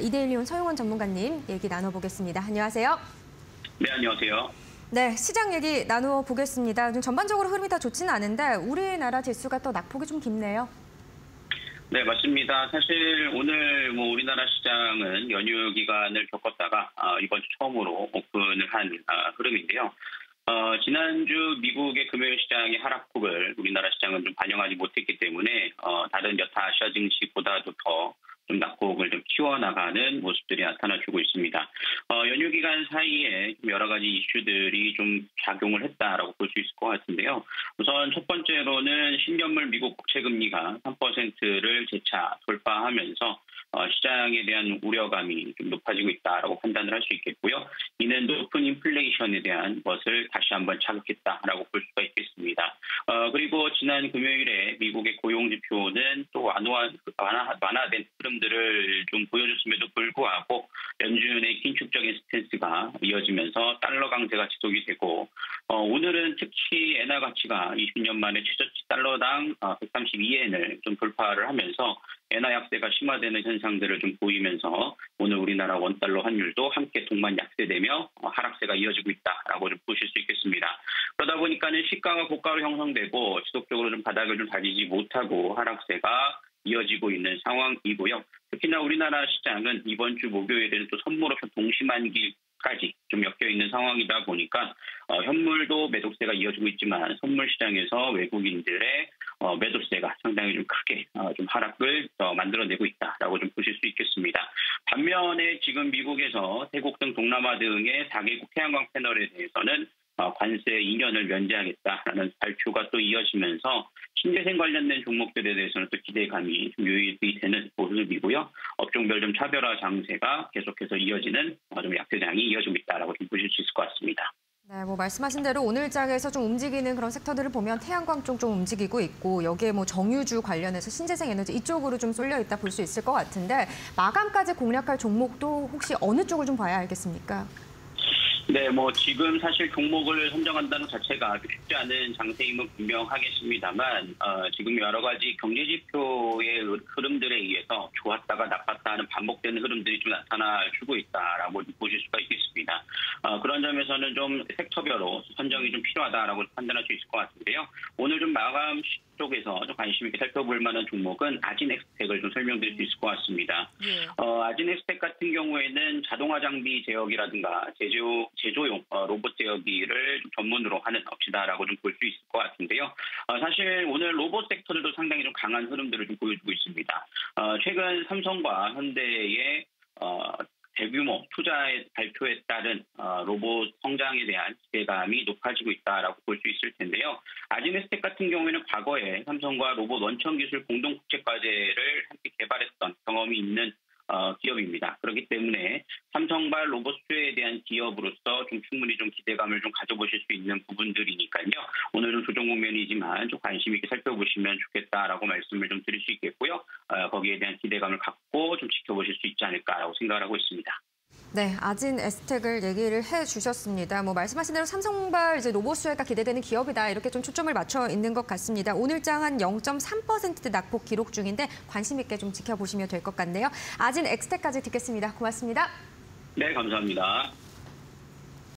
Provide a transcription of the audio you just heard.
이데일리온 서용원 전문가님 얘기 나눠보겠습니다. 안녕하세요. 네, 안녕하세요. 네, 시장 얘기 나누어보겠습니다. 좀 전반적으로 흐름이 다 좋지는 않은데 우리나라 지수가 또 낙폭이 좀 깊네요. 네, 맞습니다. 사실 오늘 뭐 우리나라 시장은 연휴 기간을 겪었다가 어, 이번 주 처음으로 오픈을 한 어, 흐름인데요. 어, 지난주 미국의 금요일 시장의 하락폭을 우리나라 시장은 좀 반영하지 못했기 때문에 어, 다른 여타 아시아 증시보다도 더 키워나가는 모습들이 나타나주고 있습니다. 어, 연휴 기간 사이에 여러 가지 이슈들이 좀 작용을 했다라고 볼 수 있을 것 같은데요. 우선 첫 번째로는 신년물 미국 국채 금리가 3%를 재차 돌파하면서 어, 시장에 대한 우려감이 좀 높아지고 있다라고 판단을 할 수 있겠고요. 이는 높은 인플레이션에 대한 것을 다시 한번 자극했다라고 볼 수가 있겠습니다. 어, 그리고 지난 금요일에 미국의 고용 지표는 또 완화, 완화, 완화된 흐름들을 좀 보여줬음에도 불구하고 연준의 긴축적인 스탠스가 이어지면서 달러 강세가 지속이 되고 어, 오늘은 특히 엔화 가치가 20년 만에 최저치 달러당 132엔을 어, 좀 돌파를 하면서 약세가 심화되는 현상들을 좀 보이면서 오늘 우리나라 원달러 환율도 함께 동반 약세되며 어, 하락세가 이어지고 있다라고 좀 보실 수 있겠습니다. 그러다 보니까는 시가가 고가로 형성되고 지속적으로 좀 바닥을 좀 다지지 못하고 하락세가 이어지고 있는 상황이고요. 특히나 우리나라 시장은 이번 주 목요일에는 또 선물옵션 동시만기 까지 좀 엮여 있는 상황이다 보니까 어, 현물도 매도세가 이어지고 있지만 선물 시장에서 외국인들의 어, 매도세가 상당히 좀 크게 어, 좀 하락을 어, 만들어내고 있다라고 좀 보실 수 있겠습니다. 반면에 지금 미국에서 태국 등 동남아 등의 4개국 태양광 패널에 대해서는 어, 관세 2년을 면제하겠다라는 발표가 또 이어지면서 신재생 관련된 종목들에 대해서는 또 기대감이 좀 유입이 되는 모습이고요. 업종별 좀 차별화 장세가 계속해서 이어지는 어, 좀 약세장이 이어지고 있다라고 좀 보실 수 있을 것 같습니다. 네, 뭐 말씀하신 대로 오늘 장에서 좀 움직이는 그런 섹터들을 보면 태양광 쪽 좀 움직이고 있고 여기에 뭐 정유주 관련해서 신재생 에너지 이쪽으로 좀 쏠려 있다 볼 수 있을 것 같은데 마감까지 공략할 종목도 혹시 어느 쪽을 좀 봐야 알겠습니까? 네, 뭐 지금 사실 종목을 선정한다는 자체가 쉽지 않은 장세임은 분명하겠습니다만 어, 지금 여러 가지 경제 지표의 흐름들에 의해서 좋았다가 나빴다 하는 반복되는 흐름들이 좀 나타나주고 있다라고 보실 수가 있겠습니다. 어, 그런 점에서는 좀 섹터별로 선정이 좀 필요하다라고 판단할 수 있을 것 같은데요. 오늘 좀 마감 쪽에서 좀 관심 있게 살펴볼 만한 종목은 아진엑스텍을 좀 설명드릴 수 있을 것 같습니다. 예. 어, 아진엑스텍 같은 경우에는 자동화 장비 제어기라든가 제조, 제조용 어, 로봇 제어기를 전문으로 하는 업체다라고 좀 볼 수 있을 것 같은데요. 어, 사실 오늘 로봇 섹터들도 상당히 좀 강한 흐름들을 좀 보여주고 있습니다. 어, 최근 삼성과 현대의 어, 대규모 투자의 발표에 따른 어, 로봇 성장에 대한 기대감이 높아지고 있다라고 볼 수 있을 텐데요. 아지네스텍 같은 경우에는 과거에 삼성과 로봇 원천 기술 공동 국제 과제를 함께 개발했던 경험이 있는 어, 기업입니다. 그렇기 때문에 삼성발 로봇 기업으로서 좀 충분히 좀 기대감을 좀 가져보실 수 있는 부분들이니까요. 오늘은 조정 국면이지만 좀 관심 있게 살펴보시면 좋겠다라고 말씀을 좀 드릴 수 있겠고요. 어, 거기에 대한 기대감을 갖고 좀 지켜보실 수 있지 않을까라고 생각을 하고 있습니다. 네, 아진 에스텍을 얘기를 해 주셨습니다. 뭐 말씀하신 대로 삼성발 이제 로봇 수혜가 기대되는 기업이다 이렇게 좀 초점을 맞춰 있는 것 같습니다. 오늘장 한 0.3% 낙폭 기록 중인데 관심 있게 좀 지켜보시면 될 것 같네요. 아진 엑스텍까지 듣겠습니다. 고맙습니다. 네, 감사합니다.